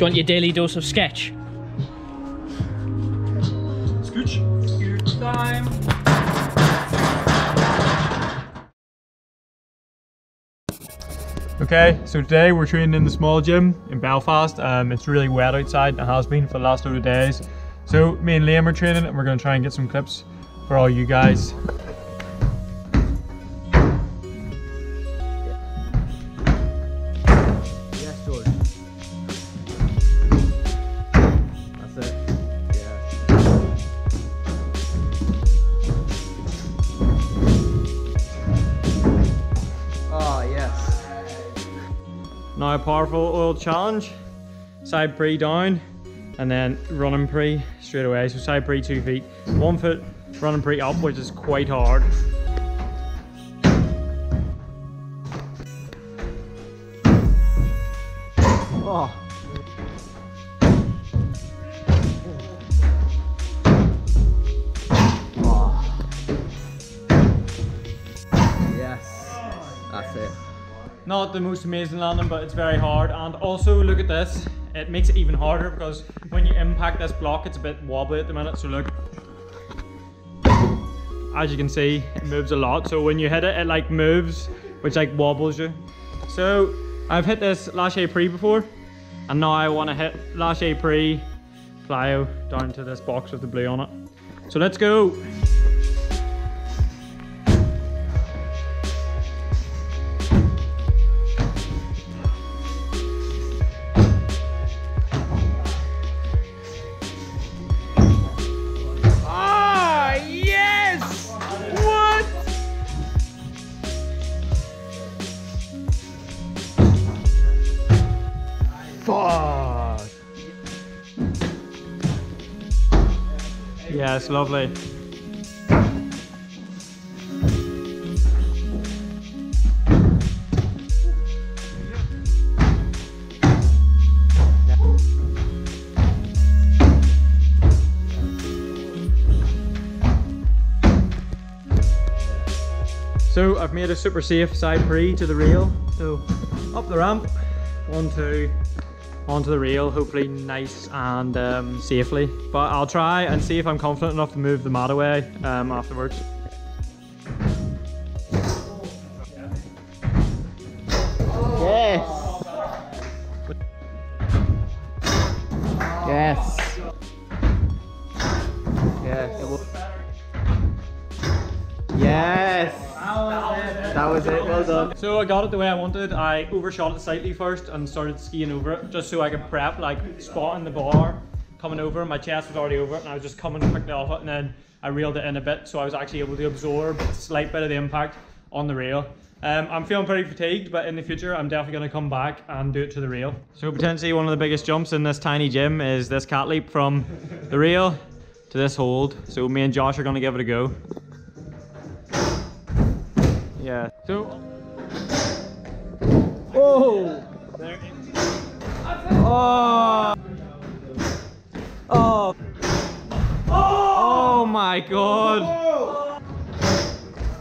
you want your daily dose of sketch? Scooch. Scooch time. Okay, so today we're training in the small gym in Belfast. Um, it's really wet outside, it has been for the last load of days. So me and Liam are training and we're going to try and get some clips for all you guys. Now powerful oil challenge. Side pre down and then running pre straight away. So side pre two feet. One foot running pre up which is quite hard. Oh. Not the most amazing landing but it's very hard and also look at this. It makes it even harder because when you impact this block it's a bit wobbly at the minute so look. As you can see it moves a lot so when you hit it it like moves which like wobbles you. So I've hit this Lâché Pre before and now I want to hit Lâché Pre Plyo down to this box with the blue on it. So let's go. Yes, lovely. So I've made a super safe side pre to the rail. So up the ramp, one, two, onto the rail, hopefully nice and um, safely. But I'll try and see if I'm confident enough to move the mat away um, afterwards. Yes. Yes. Yes. That was it. Well done. So I got it the way I wanted. I overshot it slightly first and started skiing over it just so I could prep, like spotting the bar, coming over. My chest was already over it and I was just coming quickly off it and then I reeled it in a bit so I was actually able to absorb a slight bit of the impact on the rail. Um, I'm feeling pretty fatigued, but in the future, I'm definitely going to come back and do it to the rail. So potentially one of the biggest jumps in this tiny gym is this cat leap from the rail to this hold. So me and Josh are going to give it a go. Yeah. So Oh. There. Oh. Oh. Oh my god!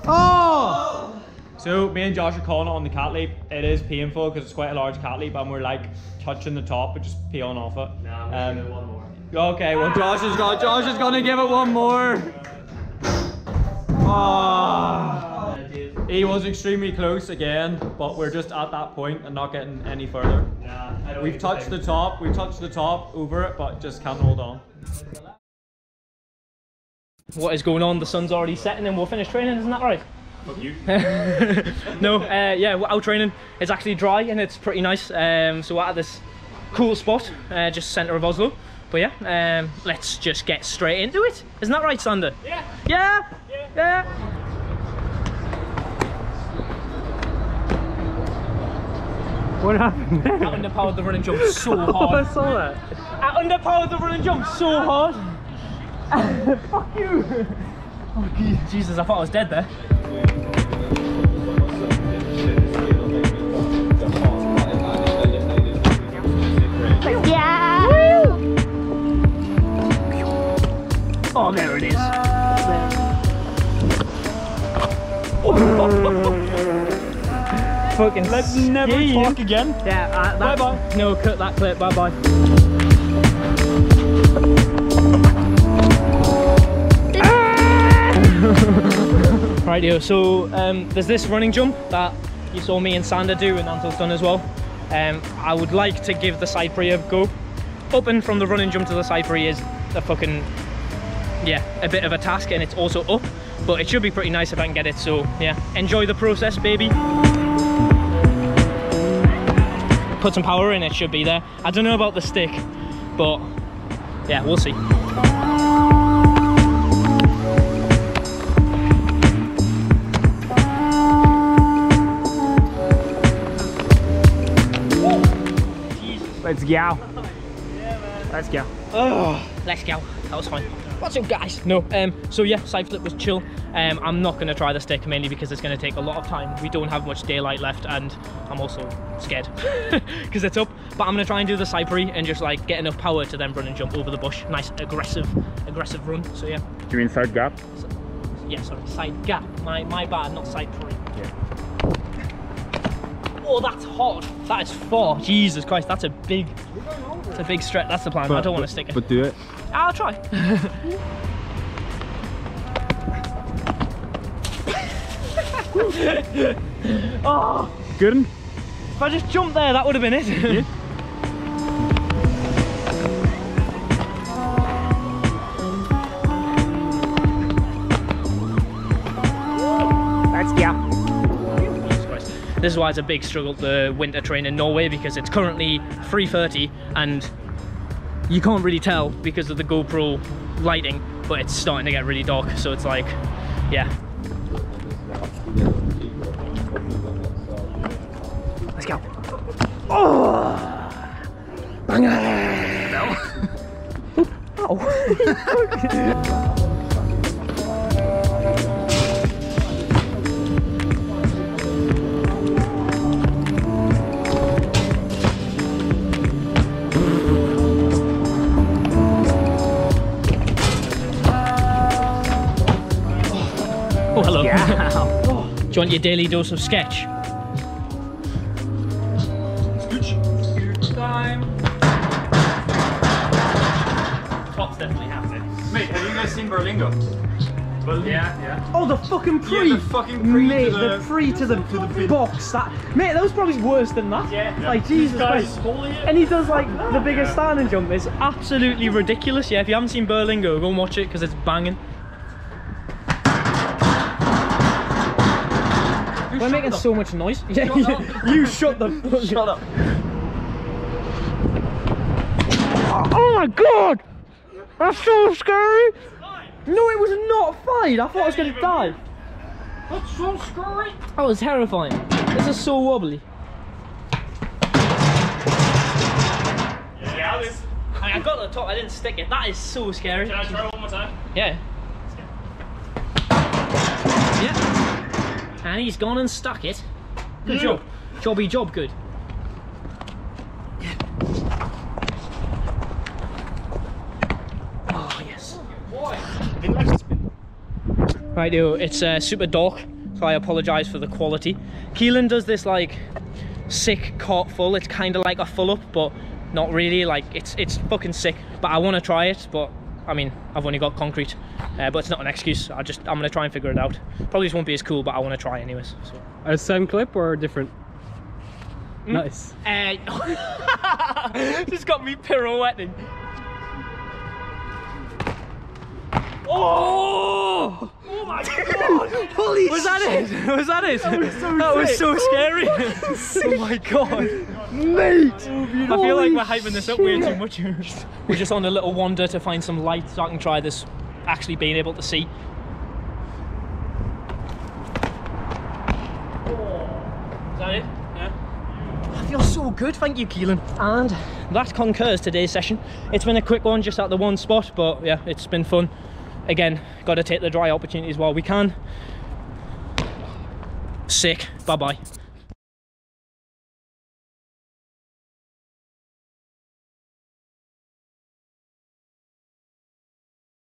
Oh. So me and Josh are calling it on the cat leap. It is painful because it's quite a large cat leap and we're like touching the top but just peeling off it. Nah, I'm gonna um, give it one more. Okay, well Josh is got Josh is gonna give it one more. Oh. He was extremely close again, but we're just at that point and not getting any further. We've touched the top, we've touched the top over it, but just can't hold on. What is going on? The sun's already setting and we'll finish training, isn't that right? Fuck you. no, uh, yeah, we're out training. It's actually dry and it's pretty nice. Um, so we're at this cool spot, uh, just centre of Oslo. But yeah, um, let's just get straight into it. Isn't that right, Sander? Yeah. Yeah? Yeah. What happened there? I underpowered the run and jump so hard. I saw that. I underpowered the run and jump so hard. Fuck you. Oh, Jesus, I thought I was dead there. Oh, there it is. Uh. Oh, fucking Let's never talk again. Yeah, uh, Bye-bye. No, cut that clip. Bye bye. Rightio, so um, there's this running jump that you saw me and Sander do and Antel's done as well. Um, I would like to give the side pre a go. Up and from the running jump to the side pre is a fucking, yeah, a bit of a task and it's also up, but it should be pretty nice if I can get it, so yeah, enjoy the process, baby put some power in, it should be there. I don't know about the stick, but yeah, we'll see. Let's go. Let's go. Oh, let's go. That was fine. What's up, guys? No, um, so yeah, side flip was chill. Um, I'm not gonna try the stick mainly because it's gonna take a lot of time. We don't have much daylight left, and I'm also scared because it's up. But I'm gonna try and do the side pre and just like get enough power to then run and jump over the bush. Nice aggressive, aggressive run. So yeah, Do you mean side gap? yeah, sorry, side gap. My my bad, not side pre. Oh, that's hot. That is far. Jesus Christ, that's a big, it's a big stretch. That's the plan. But, I don't want to stick it. But do it. Ah, I'll try. oh, Good. if I just jumped there, that would have been it. Let's This is why it's a big struggle to winter train in Norway because it's currently 3.30 and you can't really tell because of the GoPro lighting, but it's starting to get really dark. So it's like, yeah. Let's go. Oh! Banger! No. Ow. Oh, hello. Do you want your daily dose of sketch? Time. Tops definitely have it. Mate, have you guys seen Berlingo? Well, yeah, yeah. Oh, the fucking pre! Yeah, the fucking pre mate, to the- pre to the, to the bin. box. That mate, that was probably worse than that. Yeah. Like Jesus Christ. And he does like the biggest standing jump. It's absolutely ridiculous. Yeah, if you haven't seen Berlingo, go and watch it because it's banging. We're making so much noise. Yeah, you, you shut the fuck Shut up. Oh my god! That's so scary! No, it was not fine. I thought I was gonna die. That's so scary. That was terrifying. This is so wobbly. Yeah, this. I got the top, I didn't stick it. That is so scary. Can I try one more time? Yeah. Yeah. And he's gone and stuck it. Good job. Jobby job, good. Oh, yes. Right, yo, it's uh, super dark, so I apologise for the quality. Kelan does this like sick cart full. It's kind of like a full up, but not really. Like it's it's fucking sick. But I want to try it, but I mean I've only got concrete, uh, but it's not an excuse. I just I'm gonna try and figure it out. Probably just won't be as cool, but I want to try anyways. So. A same clip or different? Hmm? Nice. Uh, just got me pirouetting. Oh! Oh my god! Holy Was that it? Was that it? That was so, scary. oh my god. mate! I feel like we're hyping this up way too much. we're just on a little wander to find some light so I can try this actually being able to see. Is that it? Yeah. I feel so good, thank you, Kelan. And that concurs today's session. It's been a quick one, just at the one spot, but yeah, it's been fun. Again, got to take the dry opportunities while we can. Sick. Bye bye.